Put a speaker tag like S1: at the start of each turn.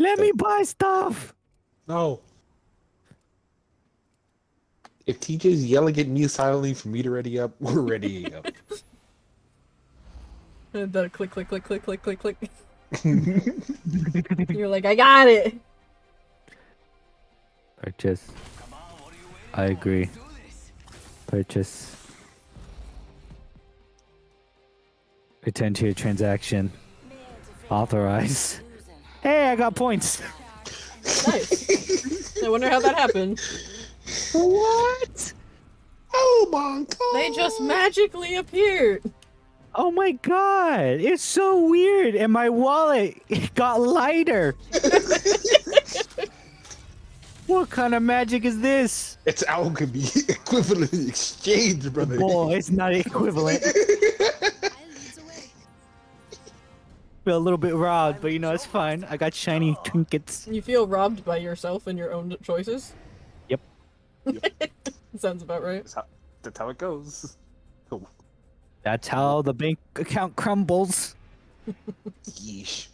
S1: Let me buy stuff.
S2: No. If TJ's yelling at me silently for me to ready up, we're ready up.
S3: And then click, click, click, click, click, click, click. You're like, I got it.
S1: Purchase. I agree. Purchase. Attend to your transaction. Authorize. Hey, I got points.
S3: Nice. I wonder how that happened.
S1: What?
S2: Oh my god!
S3: They just magically appeared.
S1: Oh my god, it's so weird, and my wallet got lighter. what kind of magic is this?
S2: It's alchemy equivalent exchange, brother.
S1: Boy, it's not equivalent. Feel a little bit robbed, but you know it's fine. I got shiny trinkets.
S3: You feel robbed by yourself and your own choices?
S1: Yep.
S3: Sounds about right.
S2: That's how, that's how it goes. Oh,
S1: That's how the bank account crumbles.
S2: yeesh.